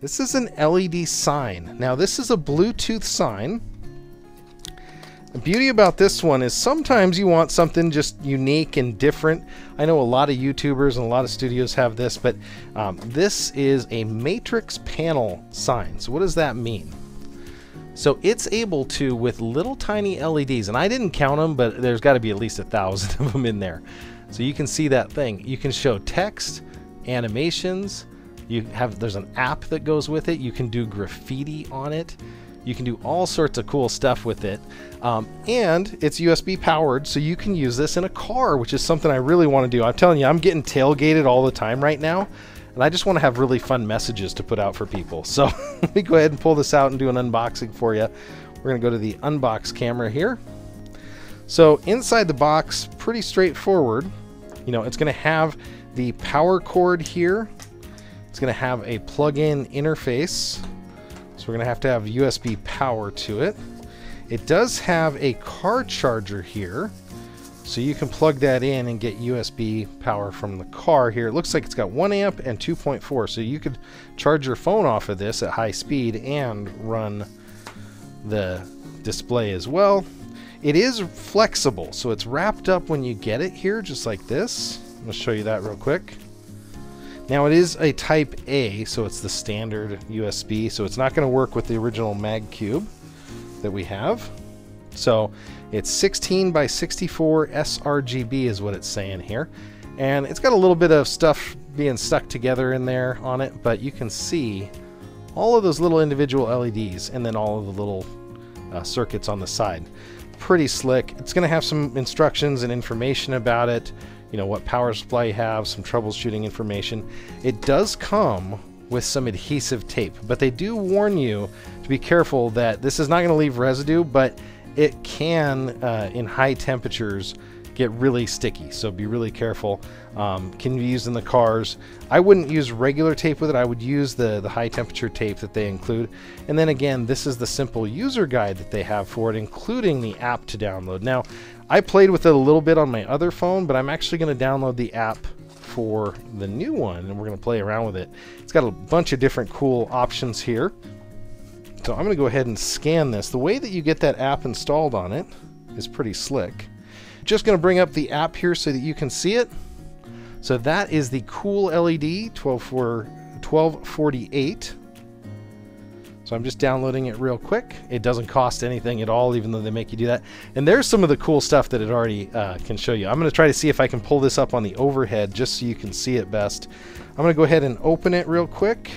This is an LED sign. Now this is a Bluetooth sign. The beauty about this one is sometimes you want something just unique and different. I know a lot of YouTubers and a lot of studios have this, but um, this is a matrix panel sign. So what does that mean? So it's able to, with little tiny LEDs, and I didn't count them, but there's got to be at least a thousand of them in there. So you can see that thing. You can show text, animations, you have there's an app that goes with it. You can do graffiti on it. You can do all sorts of cool stuff with it. Um, and it's USB powered, so you can use this in a car, which is something I really want to do. I'm telling you, I'm getting tailgated all the time right now, and I just want to have really fun messages to put out for people. So let me go ahead and pull this out and do an unboxing for you. We're going to go to the unbox camera here. So inside the box, pretty straightforward. You know, it's going to have the power cord here. It's going to have a plug-in interface So we're going to have to have USB power to it. It does have a car charger here. So you can plug that in and get USB power from the car here. It looks like it's got 1 amp and 2.4. So you could charge your phone off of this at high speed and run the display as well. It is flexible, so it's wrapped up when you get it here, just like this. I'm going to show you that real quick. Now it is a Type A, so it's the standard USB, so it's not going to work with the original MagCube that we have. So it's 16 by 64 sRGB is what it's saying here. And it's got a little bit of stuff being stuck together in there on it, but you can see all of those little individual LEDs and then all of the little uh, circuits on the side. Pretty slick. It's going to have some instructions and information about it you know, what power supply you have, some troubleshooting information. It does come with some adhesive tape, but they do warn you to be careful that this is not going to leave residue, but it can, uh, in high temperatures, get really sticky. So be really careful. Um, can be used in the cars. I wouldn't use regular tape with it. I would use the, the high temperature tape that they include. And then again, this is the simple user guide that they have for it, including the app to download. Now, I played with it a little bit on my other phone, but I'm actually going to download the app for the new one and we're going to play around with it. It's got a bunch of different cool options here. So I'm going to go ahead and scan this. The way that you get that app installed on it is pretty slick. Just going to bring up the app here so that you can see it. So that is the Cool LED 1248. So I'm just downloading it real quick. It doesn't cost anything at all, even though they make you do that. And there's some of the cool stuff that it already uh, can show you. I'm going to try to see if I can pull this up on the overhead just so you can see it best. I'm going to go ahead and open it real quick.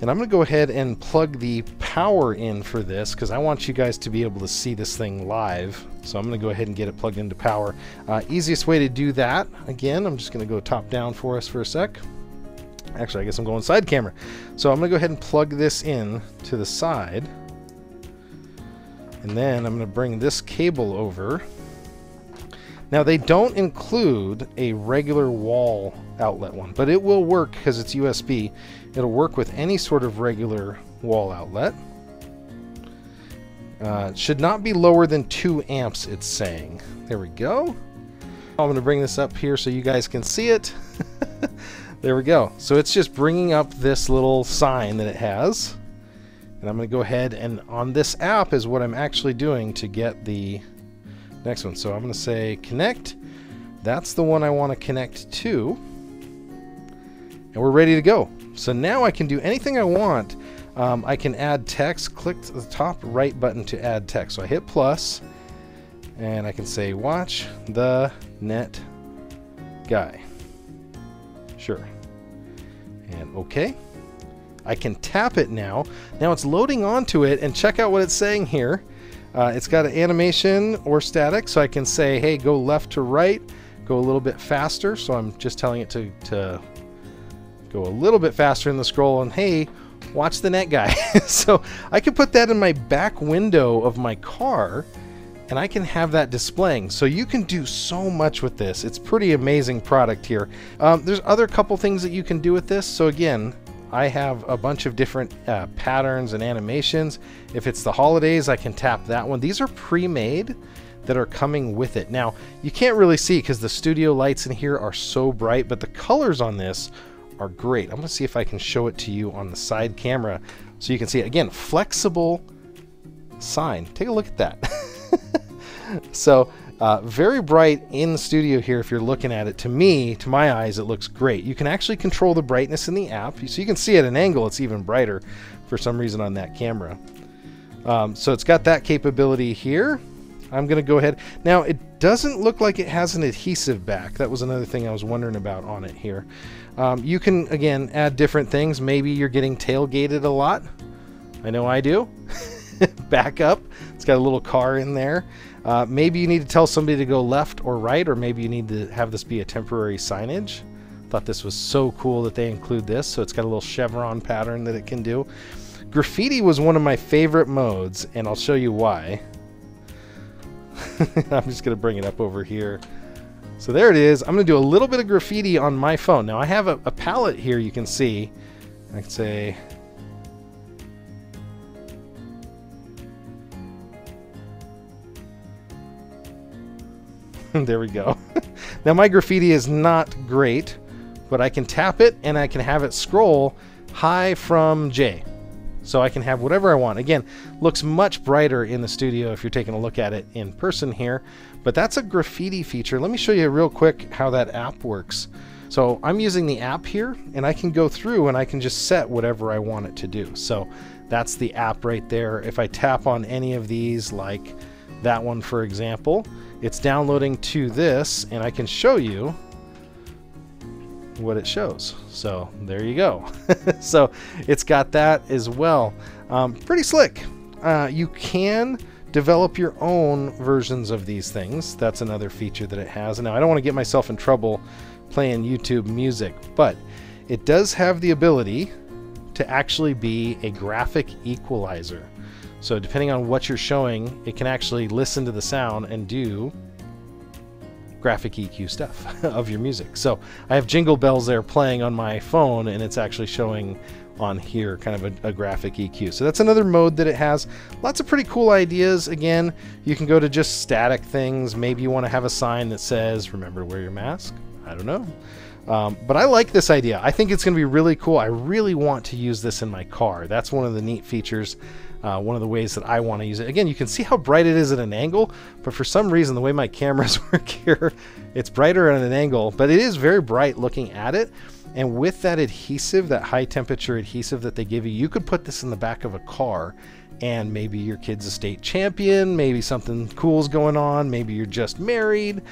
And I'm going to go ahead and plug the power in for this because I want you guys to be able to see this thing live. So I'm going to go ahead and get it plugged into power. Uh, easiest way to do that, again, I'm just going to go top down for us for a sec. Actually, I guess I'm going side camera. So I'm going to go ahead and plug this in to the side. And then I'm going to bring this cable over. Now they don't include a regular wall outlet one, but it will work because it's USB. It'll work with any sort of regular wall outlet. Uh, should not be lower than 2 amps, it's saying. There we go. I'm going to bring this up here so you guys can see it. There we go. So it's just bringing up this little sign that it has. And I'm going to go ahead and on this app is what I'm actually doing to get the next one. So I'm going to say connect. That's the one I want to connect to. And we're ready to go. So now I can do anything I want. Um, I can add text. Click the top right button to add text. So I hit plus and I can say watch the net guy. Sure and OK. I can tap it now. Now it's loading onto it and check out what it's saying here. Uh, it's got an animation or static, so I can say, hey, go left to right, go a little bit faster. So I'm just telling it to, to go a little bit faster in the scroll and hey, watch the net guy. so I can put that in my back window of my car and I can have that displaying. So you can do so much with this. It's pretty amazing product here. Um, there's other couple things that you can do with this. So again, I have a bunch of different uh, patterns and animations. If it's the holidays, I can tap that one. These are pre-made that are coming with it. Now, you can't really see because the studio lights in here are so bright, but the colors on this are great. I'm to see if I can show it to you on the side camera so you can see it. Again, flexible sign. Take a look at that. so uh, very bright in the studio here if you're looking at it. To me, to my eyes, it looks great. You can actually control the brightness in the app. So you can see at an angle it's even brighter for some reason on that camera. Um, so it's got that capability here. I'm going to go ahead. Now, it doesn't look like it has an adhesive back. That was another thing I was wondering about on it here. Um, you can, again, add different things. Maybe you're getting tailgated a lot. I know I do. back up. It's got a little car in there. Uh, maybe you need to tell somebody to go left or right, or maybe you need to have this be a temporary signage. Thought this was so cool that they include this. So it's got a little chevron pattern that it can do. Graffiti was one of my favorite modes, and I'll show you why. I'm just going to bring it up over here. So there it is. I'm going to do a little bit of graffiti on my phone. Now I have a, a palette here you can see. I can say there we go. now my graffiti is not great, but I can tap it and I can have it scroll high from J. So I can have whatever I want. Again, looks much brighter in the studio if you're taking a look at it in person here, but that's a graffiti feature. Let me show you real quick how that app works. So I'm using the app here and I can go through and I can just set whatever I want it to do. So that's the app right there. If I tap on any of these, like that one for example, it's downloading to this and I can show you what it shows. So there you go. so it's got that as well. Um, pretty slick. Uh, you can develop your own versions of these things. That's another feature that it has. Now I don't want to get myself in trouble playing YouTube music, but it does have the ability to actually be a graphic equalizer. So depending on what you're showing, it can actually listen to the sound and do graphic EQ stuff of your music. So I have Jingle Bells there playing on my phone and it's actually showing on here kind of a, a, graphic EQ. So that's another mode that it has. Lots of pretty cool ideas. Again, you can go to just static things. Maybe you want to have a sign that says, remember to wear your mask. I don't know. Um, but I like this idea. I think it's going to be really cool. I really want to use this in my car. That's one of the neat features uh, one of the ways that I want to use it. Again, you can see how bright it is at an angle, but for some reason, the way my cameras work here, it's brighter at an angle, but it is very bright looking at it. And with that adhesive, that high temperature adhesive that they give you, you could put this in the back of a car and maybe your kid's a state champion, maybe something cool's going on, maybe you're just married.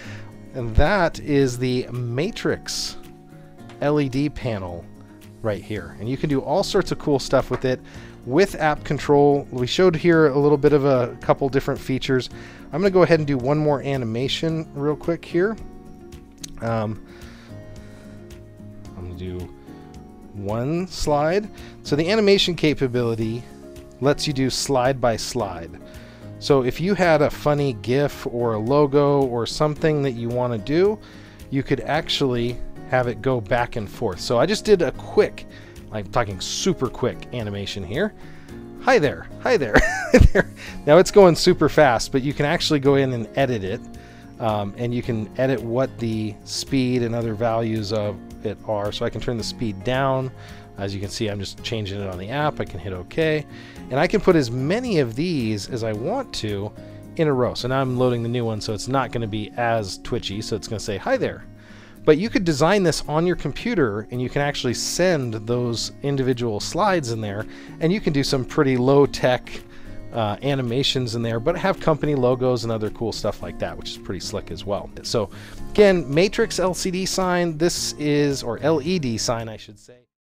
And that is the Matrix LED panel right here. And you can do all sorts of cool stuff with it with app control. We showed here a little bit of a couple different features. I'm going to go ahead and do one more animation real quick here. Um, I'm going to do one slide. So the animation capability lets you do slide by slide. So if you had a funny GIF or a logo or something that you want to do, you could actually have it go back and forth. So I just did a quick I'm talking super quick animation here. Hi there, hi there. now it's going super fast, but you can actually go in and edit it. Um, and you can edit what the speed and other values of it are. So I can turn the speed down. As you can see, I'm just changing it on the app. I can hit OK. And I can put as many of these as I want to in a row. So now I'm loading the new one, so it's not going to be as twitchy. So it's going to say, hi there. But you could design this on your computer and you can actually send those individual slides in there and you can do some pretty low tech uh, animations in there, but have company logos and other cool stuff like that, which is pretty slick as well. So again, Matrix LCD sign, this is, or LED sign, I should say.